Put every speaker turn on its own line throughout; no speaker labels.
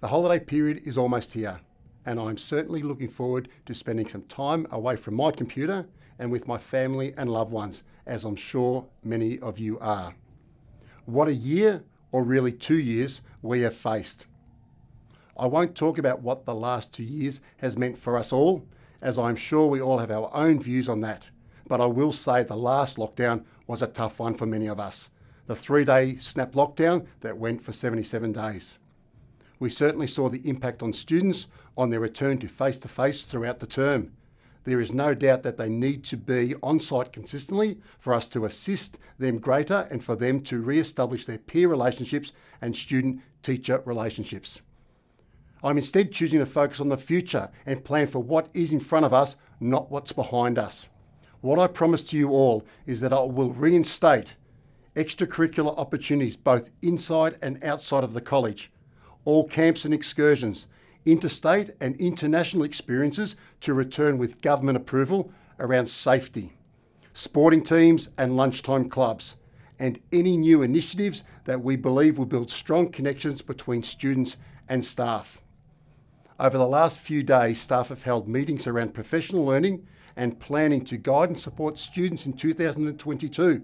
The holiday period is almost here, and I'm certainly looking forward to spending some time away from my computer and with my family and loved ones, as I'm sure many of you are. What a year, or really two years, we have faced. I won't talk about what the last two years has meant for us all, as I'm sure we all have our own views on that. But I will say the last lockdown was a tough one for many of us. The three day snap lockdown that went for 77 days. We certainly saw the impact on students on their return to face to face throughout the term. There is no doubt that they need to be on site consistently for us to assist them greater and for them to re establish their peer relationships and student teacher relationships. I'm instead choosing to focus on the future and plan for what is in front of us, not what's behind us. What I promise to you all is that I will reinstate extracurricular opportunities both inside and outside of the college, all camps and excursions, interstate and international experiences to return with government approval around safety, sporting teams and lunchtime clubs, and any new initiatives that we believe will build strong connections between students and staff. Over the last few days, staff have held meetings around professional learning and planning to guide and support students in 2022.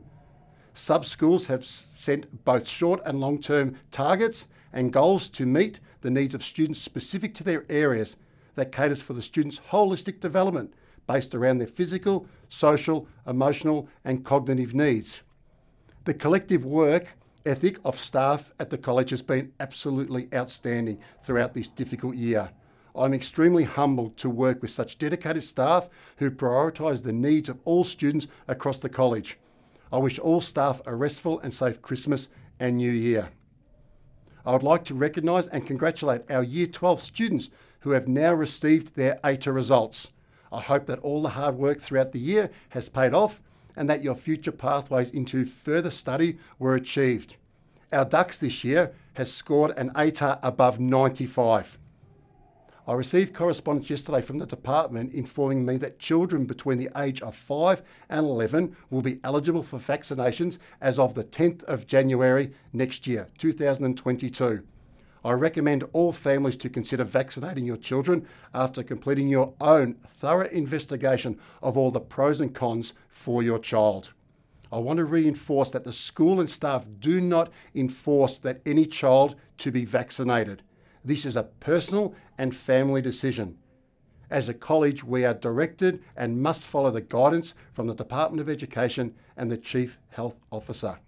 Sub schools have sent both short and long term targets and goals to meet the needs of students specific to their areas that caters for the students' holistic development based around their physical, social, emotional, and cognitive needs. The collective work ethic of staff at the college has been absolutely outstanding throughout this difficult year. I'm extremely humbled to work with such dedicated staff who prioritise the needs of all students across the college. I wish all staff a restful and safe Christmas and New Year. I would like to recognise and congratulate our Year 12 students who have now received their ATAR results. I hope that all the hard work throughout the year has paid off and that your future pathways into further study were achieved. Our dux this year has scored an ATAR above 95. I received correspondence yesterday from the department informing me that children between the age of 5 and 11 will be eligible for vaccinations as of the 10th of January next year, 2022. I recommend all families to consider vaccinating your children after completing your own thorough investigation of all the pros and cons for your child. I want to reinforce that the school and staff do not enforce that any child to be vaccinated. This is a personal and family decision. As a college, we are directed and must follow the guidance from the Department of Education and the Chief Health Officer.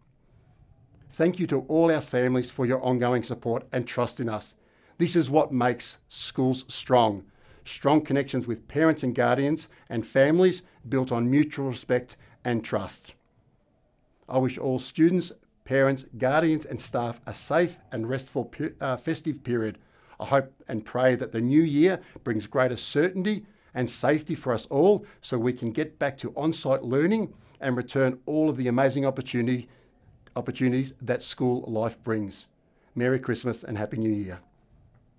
Thank you to all our families for your ongoing support and trust in us. This is what makes schools strong. Strong connections with parents and guardians and families built on mutual respect and trust. I wish all students, parents, guardians, and staff a safe and restful uh, festive period I hope and pray that the new year brings greater certainty and safety for us all so we can get back to on site learning and return all of the amazing opportunity, opportunities that school life brings. Merry Christmas and Happy New Year.